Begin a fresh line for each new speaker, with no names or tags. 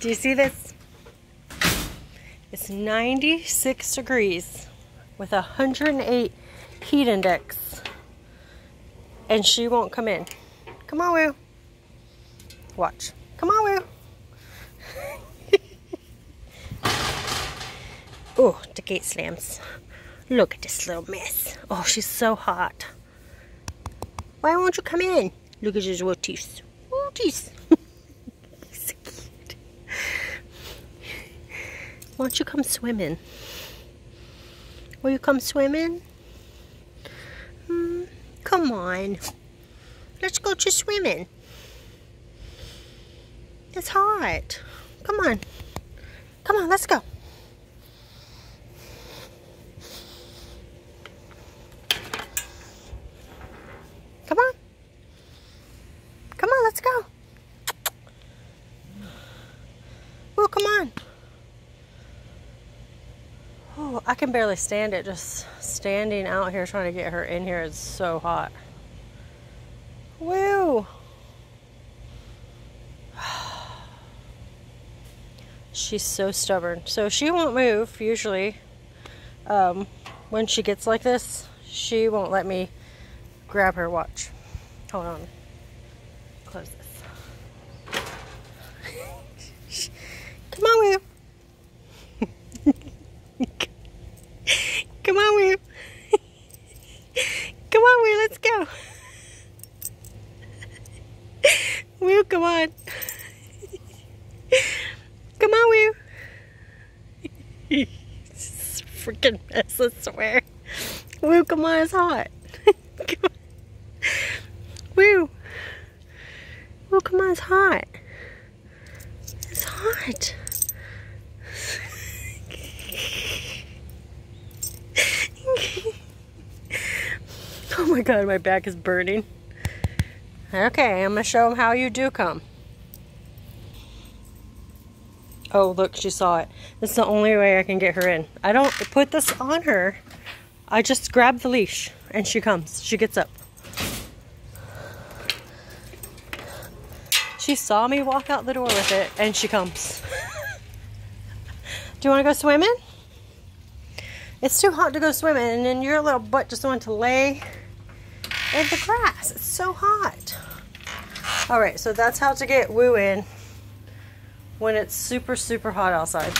Do you see this? It's 96 degrees with 108 heat index. And she won't come in. Come on, Woo. Watch. Come on, Woo. oh, the gate slams. Look at this little mess. Oh, she's so hot. Why won't you come in? Look at his little teeth. Teeth. so cute. Why don't you come swimming? Will you come swimming? Hmm, come on. Let's go to swimming. It's hot. Come on. Come on, let's go. Come on. Come on, let's go. Well, come on. Oh, I can barely stand it. Just standing out here trying to get her in here is so hot. Woo! She's so stubborn. So she won't move usually. Um, when she gets like this, she won't let me grab her watch. Hold on. Close this. Come on, Will. Come on, Will. come on, Will. Let's go. Will, come on. come on, Will. freaking mess, I swear. Will, come on, it's hot. come on. Woo! Woo, come on, it's hot. It's hot. oh my god, my back is burning. Okay, I'm gonna show them how you do come. Oh, look, she saw it. This is the only way I can get her in. I don't put this on her. I just grab the leash and she comes. She gets up. She saw me walk out the door with it and she comes. Do you want to go swimming? It's too hot to go swimming and then your little butt just wants to lay in the grass. It's so hot. All right, so that's how to get Woo in when it's super, super hot outside.